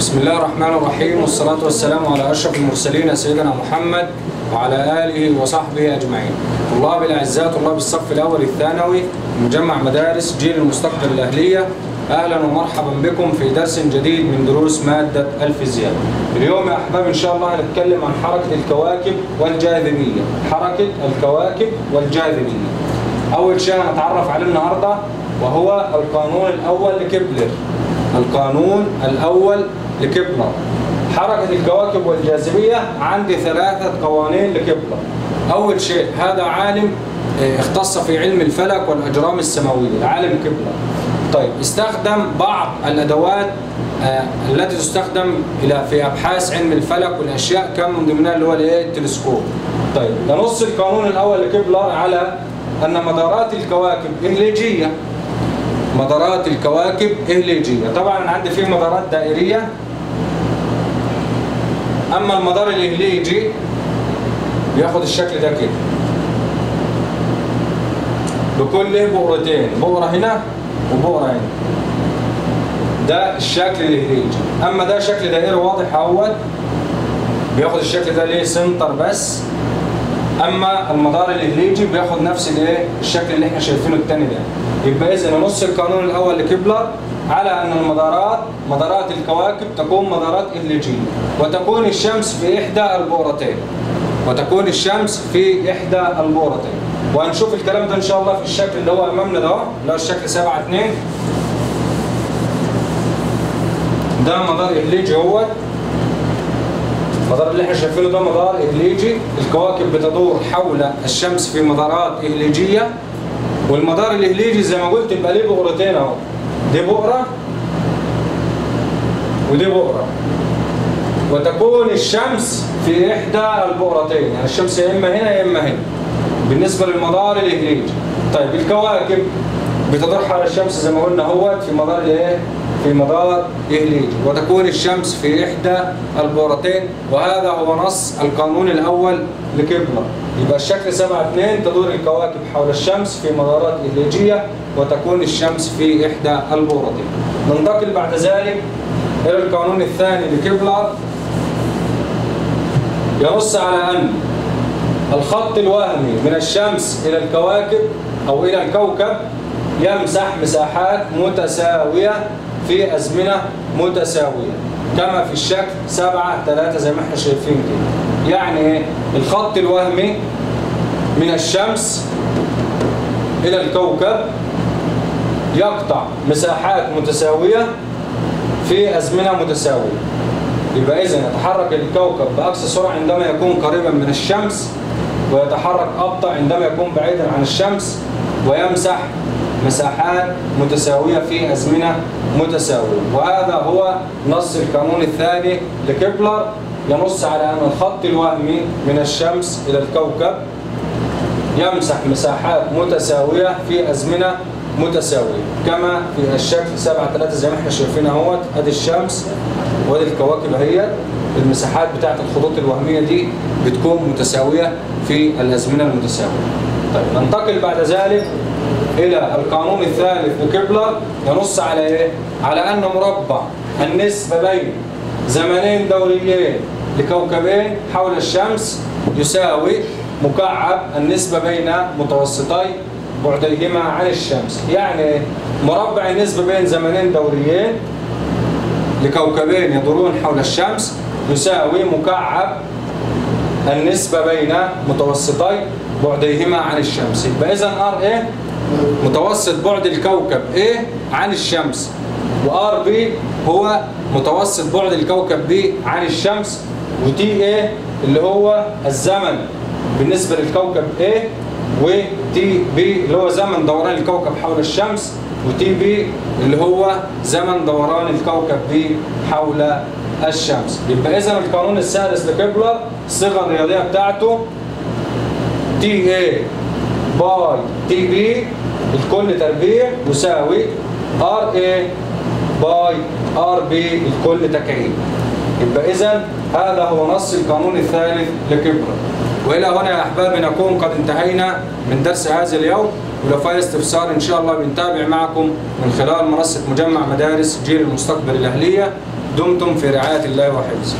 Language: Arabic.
بسم الله الرحمن الرحيم والصلاة والسلام على أشرف المرسلين سيدنا محمد وعلى آله وصحبه أجمعين. طلاب الأعزاء طلاب الصف الأول الثانوي مجمع مدارس جيل المستقبل الأهلية. أهلا ومرحبا بكم في درس جديد من دروس مادة الفيزياء. اليوم يا أحباب إن شاء الله هنتكلم عن حركة الكواكب والجاذبية. حركة الكواكب والجاذبية. أول شيء هنتعرف عليه النهاردة وهو القانون الأول لكبلر القانون الأول لكبلر حركة الكواكب والجاذبية عندي ثلاثة قوانين لكبلر أول شيء هذا عالم اختص في علم الفلك والأجرام السماوية العالم كبلر طيب استخدم بعض الأدوات آه التي تستخدم إلى في أبحاث علم الفلك والأشياء كان من ضمنها اللي هو الايه التلسكوب. طيب نص القانون الأول لكبلر على أن مدارات الكواكب إهليجية مدارات الكواكب إهليجية طبعا عندي فيه مدارات دائرية. أما المدار الإهليجي بياخد الشكل ده كده. بكل بؤرتين بؤرة هنا وبؤرة هنا. ده الشكل الإهليجي أما ده شكل دائري واضح اهوت بياخد الشكل ده ليه سنتر بس. أما المدار الإهليجي بياخد نفس الإيه؟ الشكل اللي إحنا شايفينه الثاني ده. يبقى إذا نص القانون الأول لكبلر على أن المدارات مدارات الكواكب تكون مدارات إهليجية وتكون الشمس في إحدى البؤرتين وتكون الشمس في إحدى البؤرتين وهنشوف الكلام ده إن شاء الله في الشكل اللي هو أمامنا ده اللي هو الشكل 7 2 ده مدار إهليجي هو. المدار اللي إحنا شايفينه ده مدار إهليجي الكواكب بتدور حول الشمس في مدارات إهليجية والمدار الإهليجي زي ما قلت يبقى ليه بؤرتين أهو. دي بؤرة ودي بؤرة. وتكون الشمس في إحدى البؤرتين. يعني الشمس يا إما هنا يا إما هنا. بالنسبة للمدار الإهليجي طيب الكواكب بتدور حول الشمس زي ما قلنا أهوت في مدار الإيه؟ في مدار إهليجي وتكون الشمس في إحدى البؤرتين وهذا هو نص القانون الأول لكبلر يبقى الشكل 7 2 تدور الكواكب حول الشمس في مدارات إهليجية وتكون الشمس في إحدى البؤرتين ننتقل بعد ذلك إلى القانون الثاني لكبلر ينص على أن الخط الوهمي من الشمس إلى الكواكب أو إلى الكوكب يمسح مساحات متساوية في أزمنة متساوية. كما في الشكل 7 3 زي ما إحنا شايفين كده. يعني إيه؟ الخط الوهمي من الشمس إلى الكوكب يقطع مساحات متساوية في أزمنة متساوية. يبقى إذا يتحرك الكوكب بأقصى سرعة عندما يكون قريبا من الشمس ويتحرك أبطأ عندما يكون بعيدا عن الشمس ويمسح مساحات متساوية في أزمنة متساوية. وهذا هو نص القانون الثاني لكبلر ينص على أن الخط الوهمي من الشمس إلى الكوكب يمسح مساحات متساوية في أزمنة متساوية. كما في الشكل 7 3 زي ما إحنا شايفين أهوت أدي الشمس وأدي الكواكب اهيت المساحات بتاعت الخطوط الوهمية دي بتكون متساوية في الأزمنة المتساوية. طيب ننتقل بعد ذلك إلى القانون الثالث لكبلر ينص على إيه؟ على أن مربع النسبة بين زمنين دوريين لكوكبين حول الشمس يساوي مكعب النسبة بين متوسطي بعديهما عن الشمس. يعني مربع النسبة بين زمنين دوريين لكوكبين يدورون حول الشمس يساوي مكعب النسبة بين متوسطي بعديهما عن الشمس. يبقى إذا R A متوسط بعد الكوكب A عن الشمس وR B هو متوسط بعد الكوكب B عن الشمس وT A اللي هو الزمن بالنسبة للكوكب A وT B اللي هو زمن دوران الكوكب حول الشمس و T B اللي هو زمن دوران الكوكب B حول الشمس. يبقى إذا القانون السادس لكبلر الصيغة الرياضية بتاعته T A by T B الكل تربيع يساوي R A by R B الكل تكعيب. يبقى اذا هذا هو نص القانون الثالث لكبلر. وإلى هنا يا احبابي نكون قد انتهينا من درس هذا اليوم. ولو في استفسار إن شاء الله بنتابع معكم من خلال منصة مجمع مدارس جيل المستقبل الأهلية. دمتم في رعاية الله وحفظه.